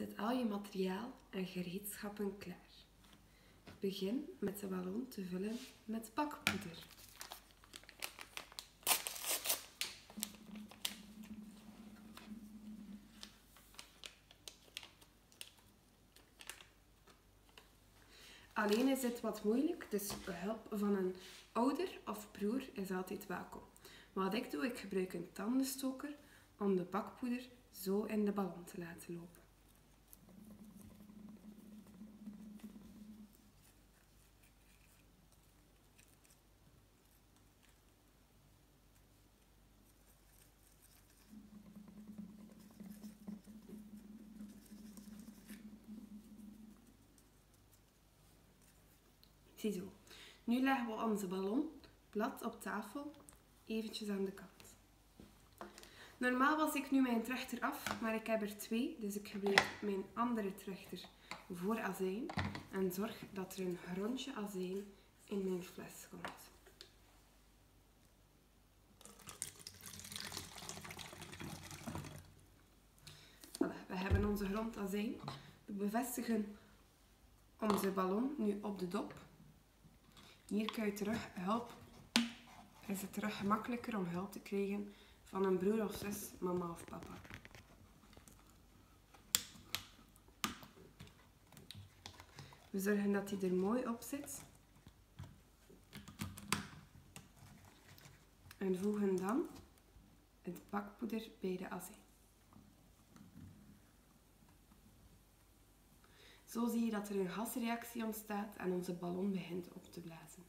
Zet al je materiaal en gereedschappen klaar. Begin met de ballon te vullen met bakpoeder. Alleen is dit wat moeilijk, dus hulp van een ouder of broer is altijd welkom. Wat ik doe, ik gebruik een tandenstoker om de bakpoeder zo in de ballon te laten lopen. Nu leggen we onze ballon plat op tafel, eventjes aan de kant. Normaal was ik nu mijn trechter af, maar ik heb er twee, dus ik gebruik mijn andere trechter voor azijn en zorg dat er een grondje azijn in mijn fles komt. We hebben onze grondazijn. We bevestigen onze ballon nu op de dop hier kan je terug hulp. Is het terug gemakkelijker om hulp te krijgen van een broer of zus, mama of papa. We zorgen dat hij er mooi op zit. En voegen dan het bakpoeder bij de azijn. Zo zie je dat er een gasreactie ontstaat en onze ballon begint op te blazen.